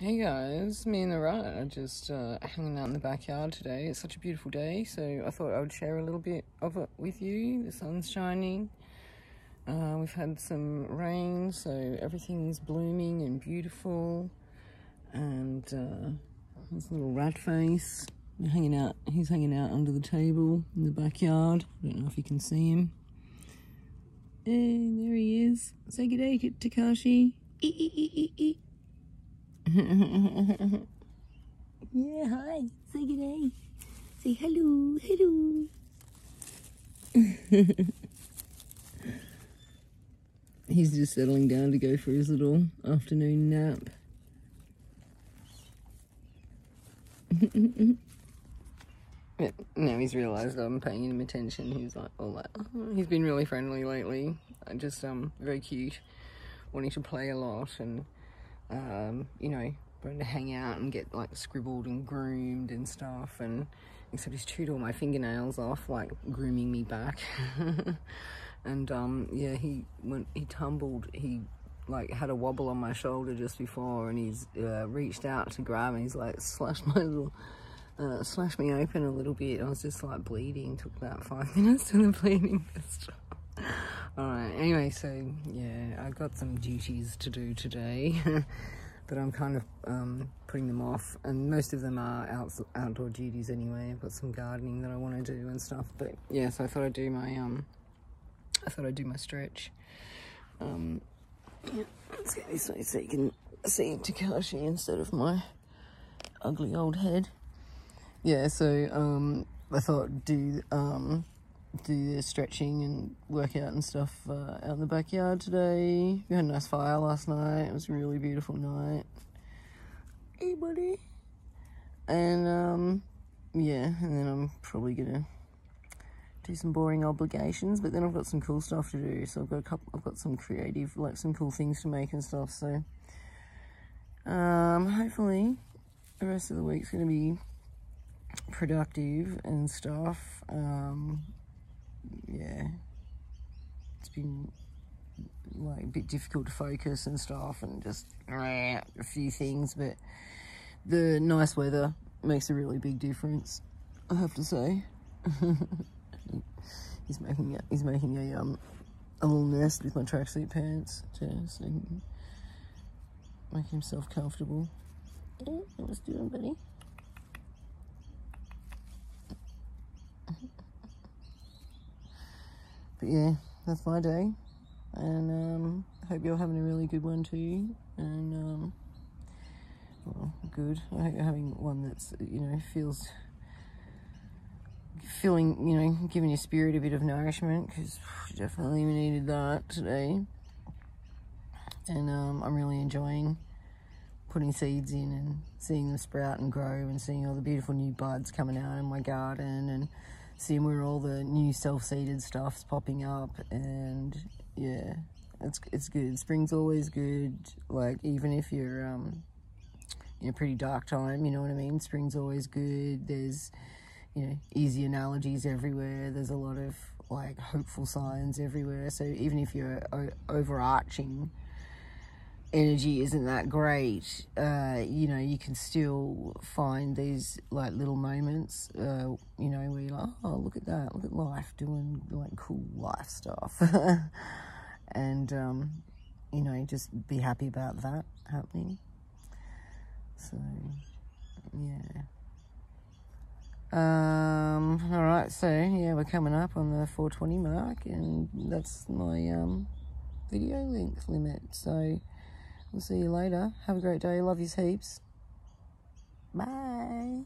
Hey guys, me and the rat are just uh, hanging out in the backyard today. It's such a beautiful day, so I thought I would share a little bit of it with you. The sun's shining. Uh, we've had some rain, so everything's blooming and beautiful. And uh, there's a little rat face hanging out. He's hanging out under the table in the backyard. I don't know if you can see him. There he is. Say good day, Tekashi. Yeah, hi. Say good day. Say hello, hello. He's just settling down to go for his little afternoon nap. now he's realised I'm paying him attention. He's like, all that. He's been really friendly lately. Just um, very cute, wanting to play a lot and um, you know, going to hang out and get like scribbled and groomed and stuff. And except he's chewed all my fingernails off, like grooming me back. and um, yeah, he when he tumbled, he like had a wobble on my shoulder just before, and he's uh, reached out to grab, and he's like slashed my little. Uh, slashed me open a little bit. I was just like bleeding. Took about five minutes to the bleeding Alright, anyway, so yeah, I've got some duties to do today. but I'm kind of um, putting them off and most of them are out, outdoor duties anyway. I've got some gardening that I want to do and stuff but yeah so I thought I'd do my um I thought I'd do my stretch um yeah, let's get this way so you can see Tekashi instead of my ugly old head yeah so um I thought do um do the stretching and workout and stuff uh, out in the backyard today. We had a nice fire last night. It was a really beautiful night. Hey, buddy. And, um, yeah, and then I'm probably gonna do some boring obligations, but then I've got some cool stuff to do. So I've got a couple, I've got some creative, like some cool things to make and stuff. So, um, hopefully the rest of the week's gonna be productive and stuff. Um, yeah, it's been like a bit difficult to focus and stuff and just a few things, but the nice weather makes a really big difference, I have to say. he's making a, he's making a um a little nest with my tracksuit pants just so he can make himself comfortable. Yeah, what's doing, buddy? But yeah, that's my day. And um, hope you're having a really good one too. And um, well, good. I hope you're having one that's, you know, feels feeling, you know, giving your spirit a bit of nourishment because definitely we needed that today. And um, I'm really enjoying putting seeds in and seeing them sprout and grow and seeing all the beautiful new buds coming out in my garden and seeing where all the new self-seeded stuff's popping up and yeah it's it's good. Spring's always good like even if you're um in a pretty dark time you know what i mean? Spring's always good. There's you know easy analogies everywhere. There's a lot of like hopeful signs everywhere. So even if you're overarching energy isn't that great, uh, you know, you can still find these like little moments, uh, you know, where you're like, oh, look at that, look at life doing like cool life stuff. and, um, you know, just be happy about that happening. So, yeah. Um, all right, so yeah, we're coming up on the 420 mark, and that's my um, video length limit. So, We'll see you later. Have a great day. Love you heaps. Bye.